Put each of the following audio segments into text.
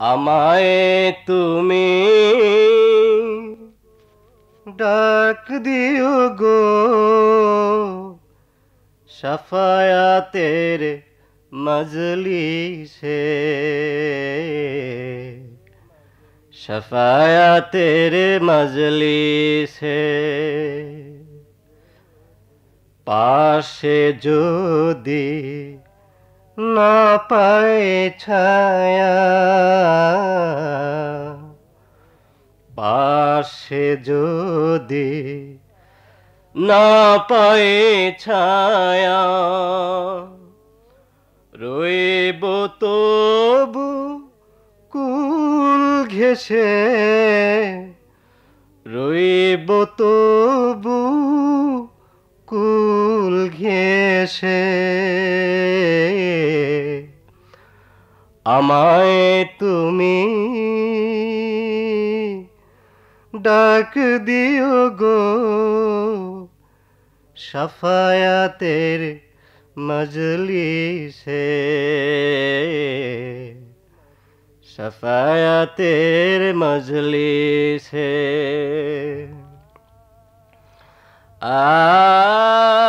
আমায় তুমি ডাক দিও গো সফায়াতের মজলিসে। সফায়াতের মজলিসে। পাশে যদি না পায় ছায়া। পাশে যদি না পায় ছায়া, রইব তবু কুল ঘেসে রইব তবু কুল ঘেসে আমায় তুমি ডাক দিও গো সফায়াতের মজলিসে। সফায়াতের মজলিসে। আ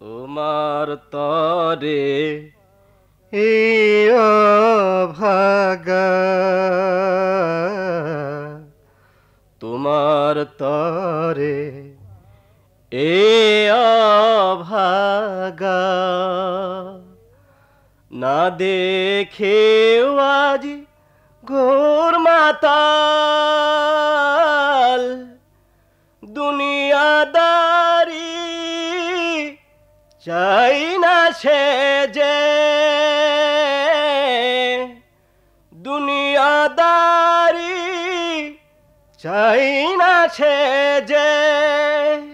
তোমার তরে ভাগা তোমার তরে এ ভাগা না দেখে আজ ঘোর মাতাল দুনিয়াদারি চাই না সে যে, দুনিয়াদারি চাই না সে যে।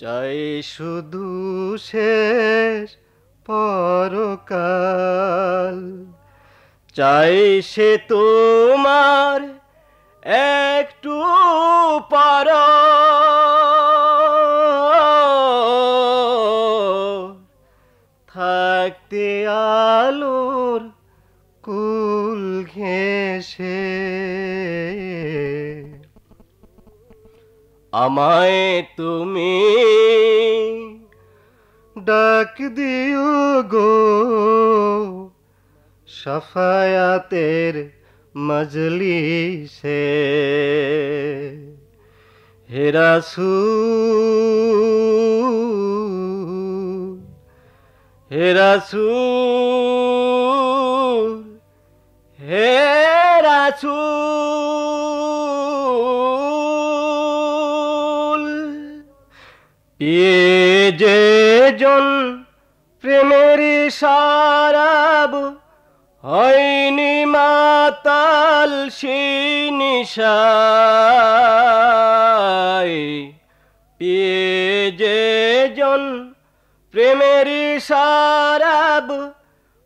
চাই শুধু শেষ পরকাল। চাই সে তোমার একটু পর থাকতে আলোর কুল ঘেসে আমায় তুমি ডাক দিও গো সফায়াতের মজলিসে। হেরাসু হেরাসু হেরাসু এ যে জন প্রেমের সারাব, হয়নি মাতাল সে নিশাই পিয়ে যে জন প্রেমের সারাব,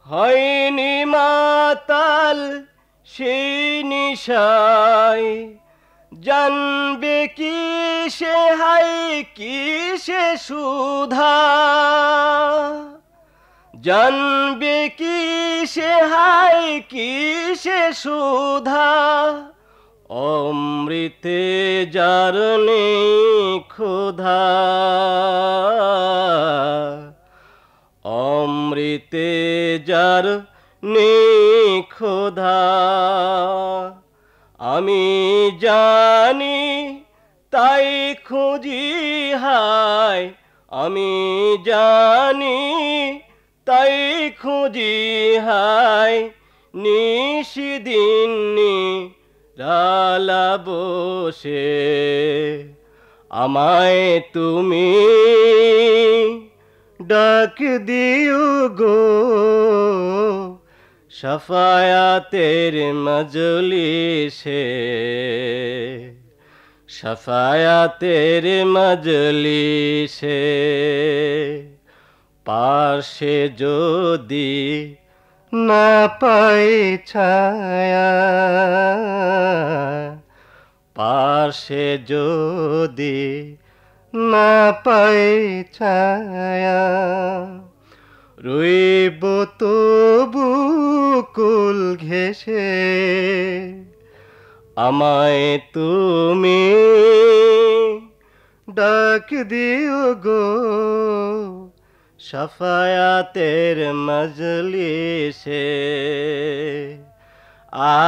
হয়নি মাতাল সে নিশাই জানবে কি সে, হাই কি সে সুধা? জানবে কি সে, হাই কি সে সুধা? অমৃতে যার ক্ষুধা। অমৃতে যার নেই ক্ষুধা। আমি জানি, তাই খুঁজি হায় আমি জানি, তাই খুঁজি হায় নিশিদিন রালা বসে, আমায় তুমি ডাক দিও গো। সাফায়াতের মজলিসে সাফায়াতের মজলিসে পাশে যদি না পাই ছায়া পাশে যদি না পাই ছায়া রইব তবু কুল ঘেসে আমায় তুমি ডাক দিও গো সাফায়াতের মজলিসে আ